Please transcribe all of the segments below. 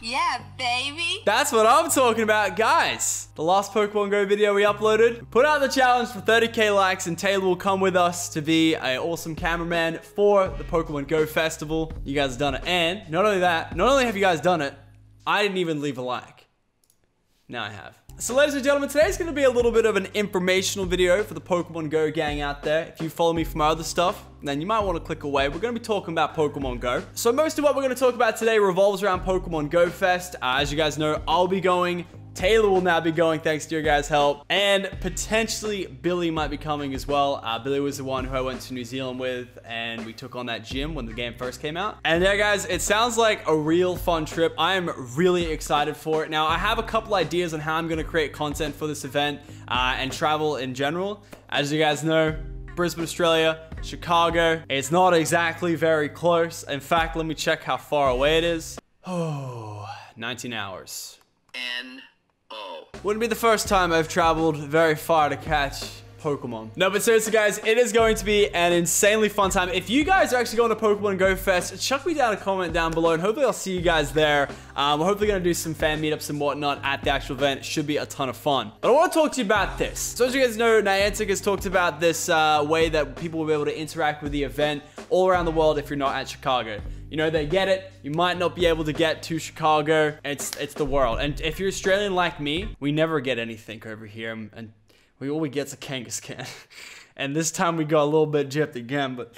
Yeah, baby. That's what I'm talking about, guys. The last Pokemon Go video we uploaded, put out the challenge for 30k likes and Taylor will come with us to be an awesome cameraman for the Pokemon Go Festival. You guys done it. And not only that, not only have you guys done it, I didn't even leave a like. Now I have. So ladies and gentlemen, today's going to be a little bit of an informational video for the Pokemon Go gang out there. If you follow me for my other stuff, then you might want to click away. We're going to be talking about Pokemon Go. So most of what we're going to talk about today revolves around Pokemon Go Fest. Uh, as you guys know, I'll be going Taylor will now be going thanks to your guys' help. And potentially Billy might be coming as well. Uh, Billy was the one who I went to New Zealand with and we took on that gym when the game first came out. And yeah, guys, it sounds like a real fun trip. I am really excited for it. Now, I have a couple ideas on how I'm going to create content for this event uh, and travel in general. As you guys know, Brisbane, Australia, Chicago. It's not exactly very close. In fact, let me check how far away it is. Oh, 19 hours. N wouldn't be the first time I've traveled very far to catch Pokemon. No, but seriously, guys, it is going to be an insanely fun time. If you guys are actually going to Pokemon Go Fest, chuck me down a comment down below, and hopefully I'll see you guys there. Um, we're hopefully going to do some fan meetups and whatnot at the actual event. It should be a ton of fun. But I want to talk to you about this. So as you guys know, Niantic has talked about this uh, way that people will be able to interact with the event all around the world if you're not at Chicago. You know, they get it. You might not be able to get to Chicago. It's it's the world. And if you're Australian like me, we never get anything over here. And we all we get's a Kangaskhan. and this time we got a little bit gypped again, but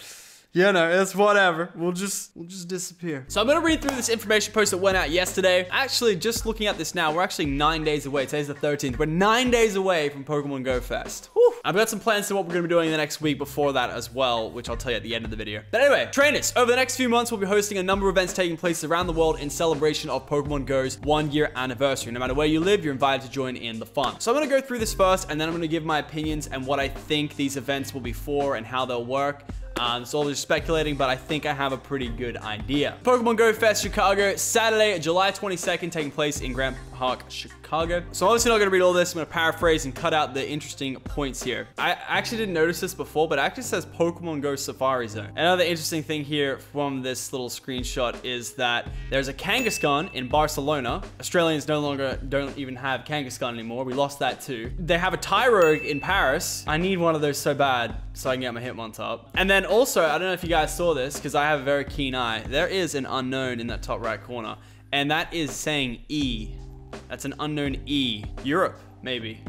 you know, it's whatever. We'll just we'll just disappear. So I'm gonna read through this information post that went out yesterday. Actually, just looking at this now, we're actually nine days away. Today's the 13th. We're nine days away from Pokemon Go Fest. Whew. I've got some plans to what we're gonna be doing the next week before that as well, which I'll tell you at the end of the video. But anyway, trainers, over the next few months, we'll be hosting a number of events taking place around the world in celebration of Pokemon Go's one year anniversary. No matter where you live, you're invited to join in the fun. So I'm gonna go through this first, and then I'm gonna give my opinions and what I think these events will be for and how they'll work. Um, it's all just speculating, but I think I have a pretty good idea. Pokemon Go Fest Chicago, Saturday, July 22nd, taking place in Grant Park, Chicago. So obviously not gonna read all this. I'm gonna paraphrase and cut out the interesting points here. I actually didn't notice this before, but it actually says Pokemon Go Safari Zone. Another interesting thing here from this little screenshot is that there's a Kangaskhan in Barcelona. Australians no longer don't even have Kangaskhan anymore. We lost that too. They have a Tyrogue in Paris. I need one of those so bad so I can get my Hitmontop. And then also, I don't know if you guys saw this because I have a very keen eye. There is an unknown in that top right corner and that is saying E that's an unknown E. Europe, maybe.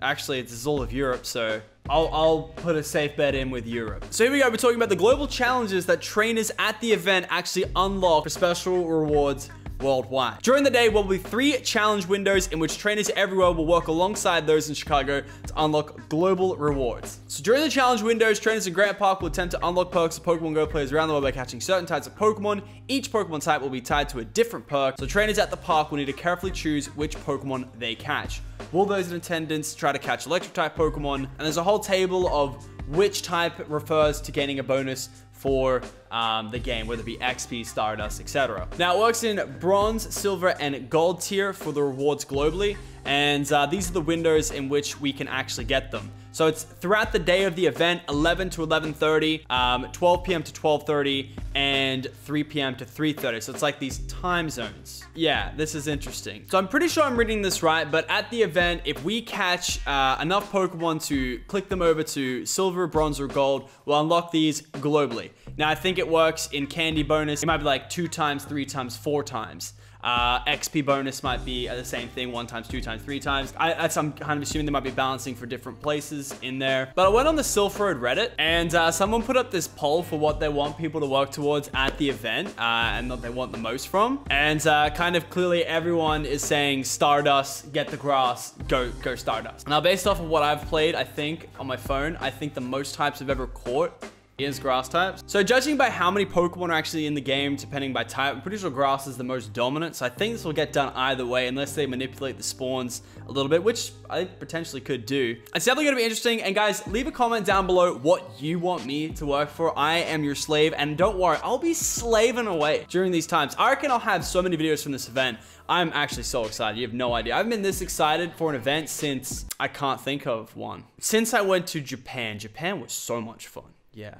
Actually, it's all of Europe, so I'll, I'll, put a safe bet in with Europe. So here we go. We're talking about the global challenges that trainers at the event actually unlock for special rewards worldwide. During the day, there will be three challenge windows in which trainers everywhere will work alongside those in Chicago to unlock global rewards. So during the challenge windows, trainers in Grant Park will attempt to unlock perks of Pokemon Go players around the world by catching certain types of Pokemon. Each Pokemon type will be tied to a different perk, so trainers at the park will need to carefully choose which Pokemon they catch. Will those in attendance try to catch electric type Pokemon? And there's a whole table of which type refers to gaining a bonus for um, the game, whether it be XP, Stardust, etc. Now, it works in bronze, silver, and gold tier for the rewards globally, and uh, these are the windows in which we can actually get them. So it's throughout the day of the event, 11 to 11.30, um, 12 p.m. to 12.30, and 3 p.m. to 3.30. So it's like these time zones. Yeah, this is interesting. So I'm pretty sure I'm reading this right, but at the event, if we catch uh, enough Pokemon to click them over to silver, bronze, or gold, we'll unlock these globally. Now, I think it works in candy bonus. It might be like two times, three times, four times. Uh, XP bonus might be the same thing, one times, two times, three times. I, I'm kind of assuming they might be balancing for different places in there. But I went on the Silph Road Reddit and uh, someone put up this poll for what they want people to work towards at the event uh, and what they want the most from. And uh, kind of clearly everyone is saying Stardust, get the grass, go, go Stardust. Now, based off of what I've played, I think on my phone, I think the most types I've ever caught is grass types. So judging by how many Pokemon are actually in the game, depending by type, I'm pretty sure grass is the most dominant. So I think this will get done either way, unless they manipulate the spawns a little bit, which I potentially could do. It's definitely going to be interesting. And guys, leave a comment down below what you want me to work for. I am your slave. And don't worry, I'll be slaving away during these times. I reckon I'll have so many videos from this event. I'm actually so excited. You have no idea. I've been this excited for an event since I can't think of one. Since I went to Japan. Japan was so much fun. Yeah.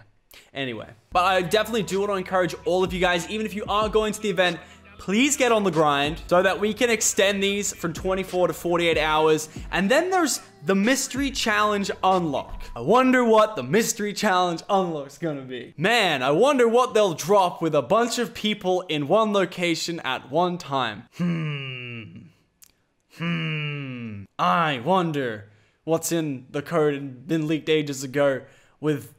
Anyway, but I definitely do want to encourage all of you guys, even if you are going to the event, please get on the grind so that we can extend these from 24 to 48 hours. And then there's the mystery challenge unlock. I wonder what the mystery challenge unlock is gonna be. Man, I wonder what they'll drop with a bunch of people in one location at one time. Hmm. Hmm. I wonder what's in the code and been leaked ages ago with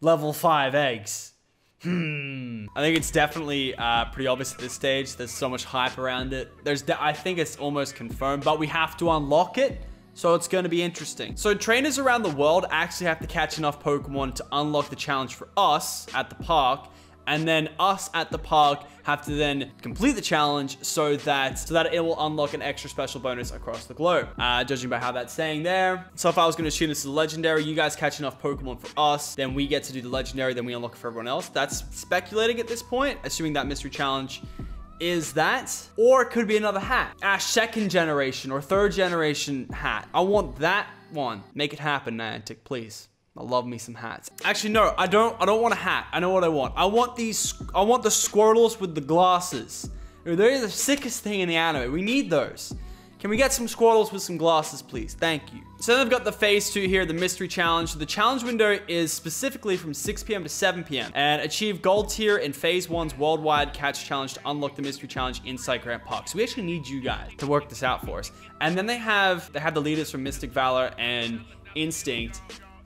level 5 eggs. Hmm. I think it's definitely uh, pretty obvious at this stage. There's so much hype around it. There's, I think it's almost confirmed, but we have to unlock it. So it's going to be interesting. So trainers around the world actually have to catch enough Pokemon to unlock the challenge for us at the park and then us at the park have to then complete the challenge so that so that it will unlock an extra special bonus across the globe. Uh, judging by how that's saying there. So if I was going to assume this is a legendary, you guys catch enough Pokemon for us, then we get to do the legendary, then we unlock for everyone else. That's speculating at this point, assuming that mystery challenge is that, or it could be another hat. Ash second generation or third generation hat. I want that one. Make it happen, Niantic, please. I love me some hats. Actually, no, I don't. I don't want a hat. I know what I want. I want these. I want the Squirtles with the glasses. They're the sickest thing in the anime. We need those. Can we get some Squirtles with some glasses, please? Thank you. So then I've got the phase two here, the mystery challenge. The challenge window is specifically from 6 p.m. to 7 p.m. and achieve gold tier in phase one's worldwide catch challenge to unlock the mystery challenge inside Grant Park. So we actually need you guys to work this out for us. And then they have they have the leaders from Mystic Valor and Instinct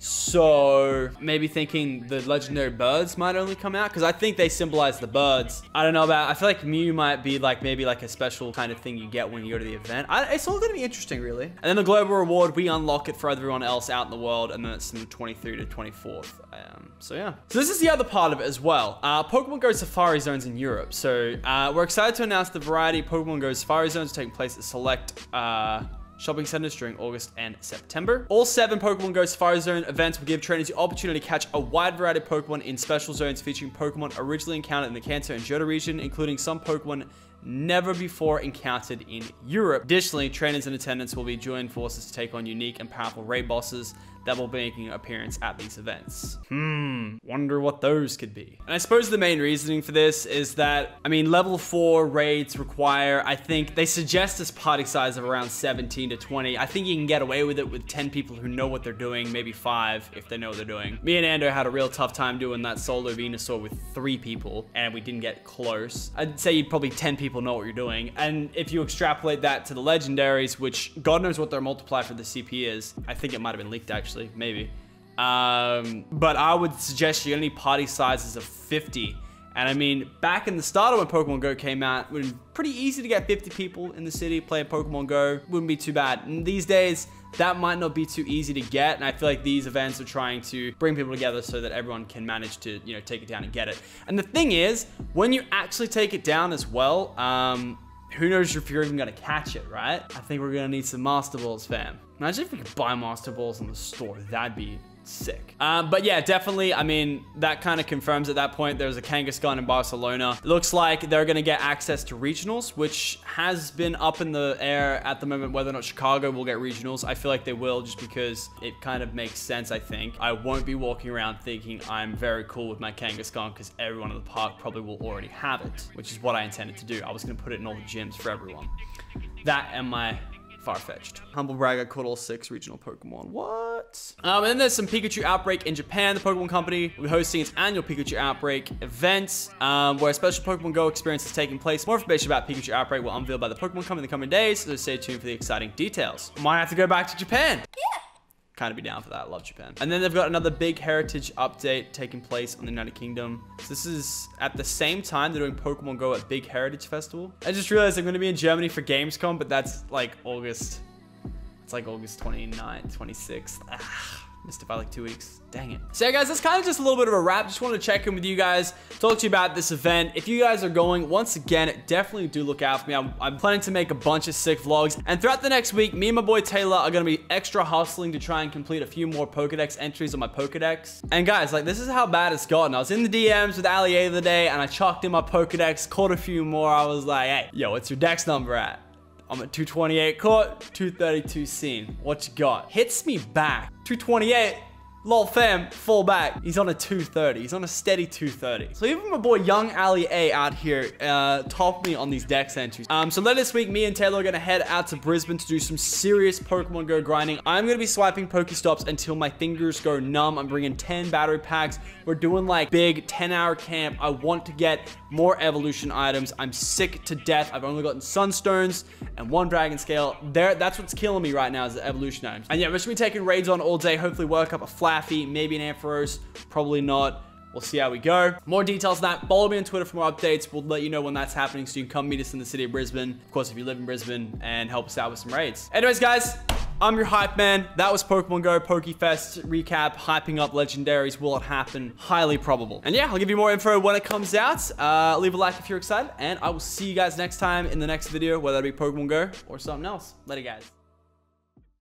so maybe thinking the legendary birds might only come out because I think they symbolize the birds. I don't know about, I feel like Mew might be like maybe like a special kind of thing you get when you go to the event. I, it's all gonna be interesting really. And then the global reward, we unlock it for everyone else out in the world and then it's from 23 to 24th. Um, so yeah. So this is the other part of it as well. Uh, Pokemon Go Safari Zones in Europe. So uh, we're excited to announce the variety Pokemon Go Safari Zones taking place at select uh, shopping centers during August and September. All seven Pokemon Go Safari Zone events will give trainers the opportunity to catch a wide variety of Pokemon in special zones featuring Pokemon originally encountered in the Kanto and Johto region, including some Pokemon never before encountered in Europe. Additionally, trainers in attendance will be joining forces to take on unique and powerful raid bosses that will be making an appearance at these events. Hmm, wonder what those could be. And I suppose the main reasoning for this is that, I mean, level 4 raids require, I think, they suggest this party size of around 17 to 20. I think you can get away with it with 10 people who know what they're doing, maybe 5 if they know what they're doing. Me and Ando had a real tough time doing that solo Venusaur with 3 people, and we didn't get close. I'd say you'd probably 10 people know what you're doing, and if you extrapolate that to the legendaries, which God knows what their multiplier for the CP is, I think it might have been leaked actually, actually, maybe. Um, but I would suggest you only party sizes of 50. And I mean, back in the start of when Pokemon Go came out, it was pretty easy to get 50 people in the city playing Pokemon Go. Wouldn't be too bad. And these days, that might not be too easy to get. And I feel like these events are trying to bring people together so that everyone can manage to, you know, take it down and get it. And the thing is, when you actually take it down as well, um, who knows if you're even gonna catch it, right? I think we're gonna need some Master Balls, fam. Imagine if we could buy Master Balls in the store. That'd be sick. Um, but yeah, definitely, I mean, that kind of confirms at that point there's a Kangaskhan in Barcelona. It looks like they're going to get access to regionals, which has been up in the air at the moment whether or not Chicago will get regionals. I feel like they will just because it kind of makes sense, I think. I won't be walking around thinking I'm very cool with my Kangaskhan because everyone in the park probably will already have it, which is what I intended to do. I was going to put it in all the gyms for everyone. That and my Farfetch'd. Humble brag, I caught all six regional Pokemon. What? Um, and then there's some Pikachu Outbreak in Japan. The Pokemon Company will be hosting its annual Pikachu Outbreak event, um, where a special Pokemon Go experience is taking place. More information about Pikachu Outbreak will unveiled by the Pokemon Company in the coming days, so stay tuned for the exciting details. Might have to go back to Japan. Yeah kind of be down for that. Love Japan. And then they've got another big heritage update taking place on the United Kingdom. So this is at the same time they're doing Pokemon Go at Big Heritage Festival. I just realized I'm going to be in Germany for Gamescom, but that's like August. It's like August 29th, 26th. Ah. Missed it by like two weeks. Dang it. So yeah, guys, that's kind of just a little bit of a wrap. Just wanted to check in with you guys, talk to you about this event. If you guys are going, once again, definitely do look out for me. I'm, I'm planning to make a bunch of sick vlogs. And throughout the next week, me and my boy Taylor are going to be extra hustling to try and complete a few more Pokedex entries on my Pokedex. And guys, like, this is how bad it's gotten. I was in the DMs with Ali the other day, and I chalked in my Pokedex, caught a few more. I was like, hey, yo, what's your dex number at? I'm at 228 caught, 232 seen. What you got? Hits me back. 228 Lol fam, fall back. He's on a 230. He's on a steady 230. So even my boy Young Ali A out here uh, topped me on these dex entries. Um, so later this week, me and Taylor are gonna head out to Brisbane to do some serious Pokemon Go grinding. I'm gonna be swiping Pokestops until my fingers go numb. I'm bringing 10 battery packs. We're doing like big 10 hour camp. I want to get more evolution items. I'm sick to death. I've only gotten Sunstones and one Dragon Scale. There, that's what's killing me right now is the evolution items. And yeah, we're just be taking raids on all day. Hopefully work up a flat Laffy, maybe an Ampharos, probably not. We'll see how we go. More details on that. Follow me on Twitter for more updates. We'll let you know when that's happening so you can come meet us in the city of Brisbane. Of course, if you live in Brisbane and help us out with some raids. Anyways, guys, I'm your hype man. That was Pokemon Go PokeFest recap, hyping up legendaries. Will it happen? Highly probable. And yeah, I'll give you more info when it comes out. Uh, leave a like if you're excited, and I will see you guys next time in the next video, whether it be Pokemon Go or something else. Later, guys.